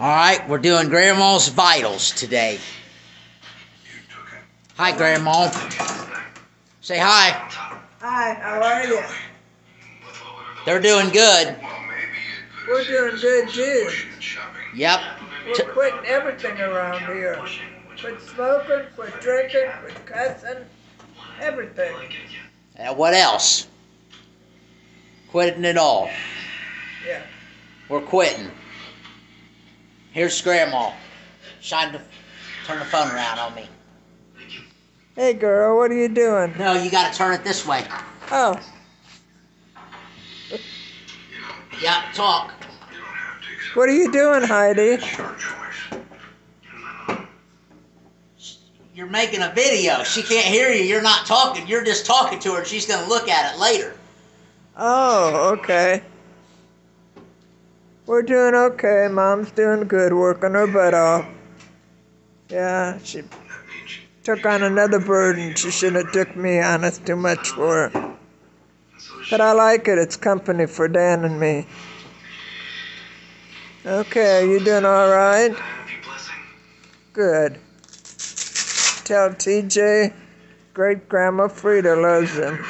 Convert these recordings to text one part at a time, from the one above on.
All right, we're doing Grandma's vitals today. Hi, Grandma. Say hi. Hi, how are you? They're doing good. We're doing good too. Yep. We're quitting everything around here. Quit smoking, quit drinking, quit cussing, everything. And what else? Quitting it all. Yeah. We're quitting. Here's Grandma. Shine the, turn the phone around on me. Hey girl, what are you doing? No, you got to turn it this way. Oh, Yeah, talk. what are you doing, Heidi? You're making a video. She can't hear you. You're not talking. You're just talking to her. She's going to look at it later. Oh, okay. We're doing okay. Mom's doing good, working her butt off. Yeah, she took on another burden. She shouldn't have took me on. It's too much for her. But I like it. It's company for Dan and me. Okay, you doing all right? Good. Tell TJ great grandma Frida loves him.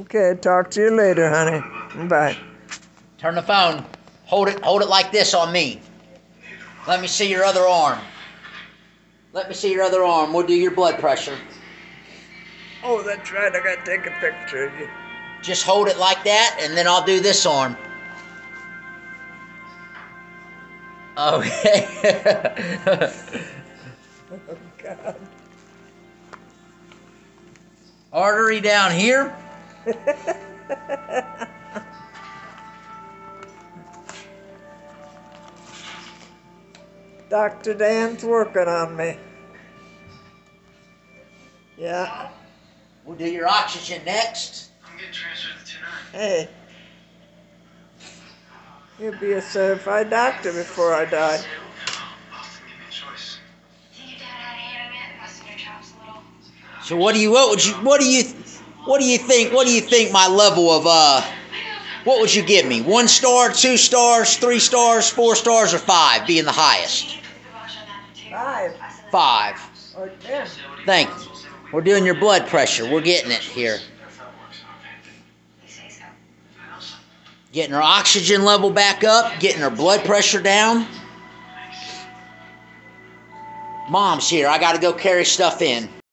Okay, talk to you later, honey. Bye. Turn the phone. Hold it. Hold it like this on me. Let me see your other arm. Let me see your other arm. We'll do your blood pressure. Oh, that's right. I gotta take a picture of you. Just hold it like that, and then I'll do this arm. Okay. Oh, God. Artery down here. Dr. Dan's working on me. Yeah. We'll do your oxygen next. I'm getting transferred to 2-9. Hey. You'll be a certified doctor before I die. Austin, give me a choice. Think your dad had a hand in it, busting your chops a little. So what do you what would you what do you what do you think what do you think my level of uh what would you give me? One star, two stars, three stars, four stars, or five being the highest? Five Five. or ten. Thank you. We're doing your blood pressure. We're getting it here. Getting her oxygen level back up, getting her blood pressure down. Mom's here. I got to go carry stuff in.